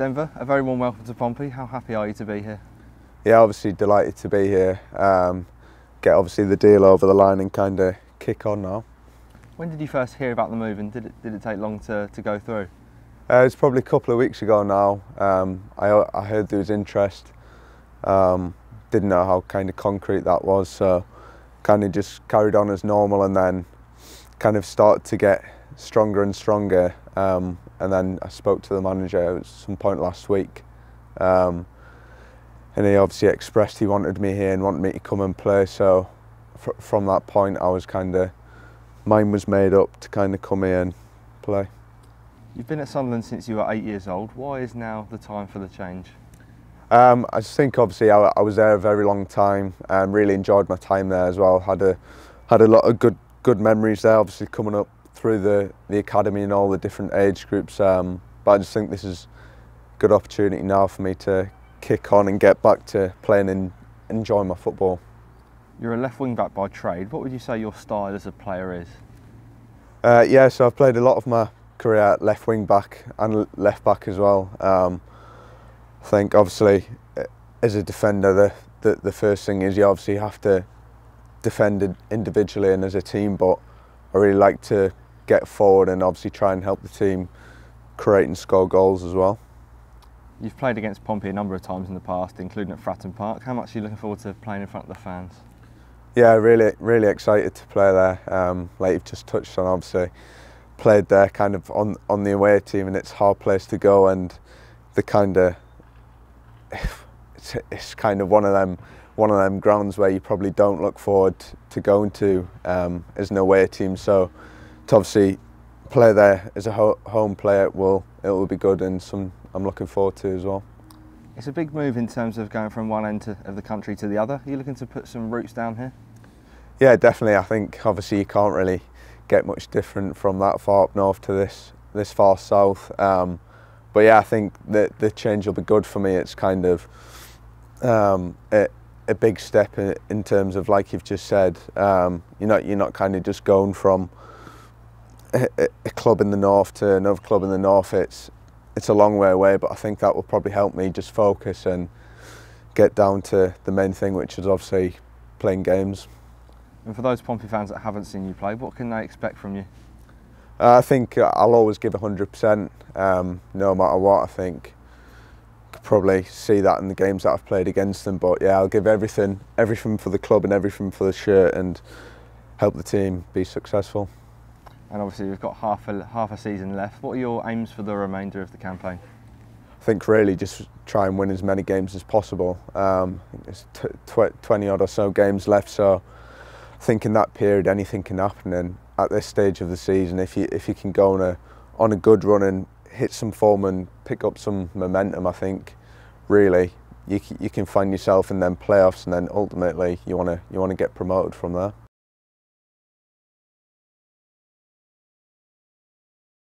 Denver, a very warm welcome to Pompey. How happy are you to be here? Yeah, obviously delighted to be here. Um, get obviously the deal over the line and kind of kick on now. When did you first hear about the move and did it, did it take long to, to go through? Uh, it's probably a couple of weeks ago now. Um, I, I heard there was interest. Um, didn't know how kind of concrete that was, so kind of just carried on as normal and then kind of started to get stronger and stronger. Um, and then I spoke to the manager at some point last week. Um, and he obviously expressed he wanted me here and wanted me to come and play. So fr from that point, I was kind of, mine was made up to kind of come here and play. You've been at Sunderland since you were eight years old. Why is now the time for the change? Um, I just think obviously I, I, was there a very long time and really enjoyed my time there as well. Had a had a lot of good good memories there. Obviously coming up through the the academy and all the different age groups. Um, but I just think this is a good opportunity now for me to kick on and get back to playing and enjoying my football. You're a left wing back by trade. What would you say your style as a player is? Uh, yeah, so I've played a lot of my career left wing back and left back as well. Um, I think obviously uh, as a defender, the, the, the first thing is you obviously have to defend individually and as a team, but I really like to get forward and obviously try and help the team create and score goals as well. You've played against Pompey a number of times in the past, including at Fratton Park. How much are you looking forward to playing in front of the fans? Yeah, really, really excited to play there. Um, like you've just touched on, obviously, played there kind of on on the away team, and it's a hard place to go, and the kind of it's, it's kind of one of them one of them grounds where you probably don't look forward to going to um, as an away team. So to obviously play there as a ho home player will it will be good and some I'm looking forward to as well. It's a big move in terms of going from one end to, of the country to the other. Are you looking to put some roots down here? Yeah, definitely. I think obviously you can't really get much different from that far up north to this this far south. Um, but yeah, I think that the change will be good for me. It's kind of um, a, a, big step in, in, terms of, like you've just said, um, you're not you're not kind of just going from a, a, club in the north to another club in the north. It's it's a long way away, but I think that will probably help me just focus and get down to the main thing, which is obviously playing games. And for those Pompey fans that haven't seen you play, what can they expect from you? Uh, I think I'll always give 100%, um, no matter what. I think could probably see that in the games that I've played against them. But yeah, I'll give everything, everything for the club and everything for the shirt, and help the team be successful. And obviously, we've got half a half a season left. What are your aims for the remainder of the campaign? I think really just try and win as many games as possible. Um, there's 20 odd or so games left, so I think in that period anything can happen. And at this stage of the season, if you if you can go on a on a good run and hit some form and pick up some momentum, I think really you you can find yourself in them playoffs, and then ultimately you want to you want to get promoted from there.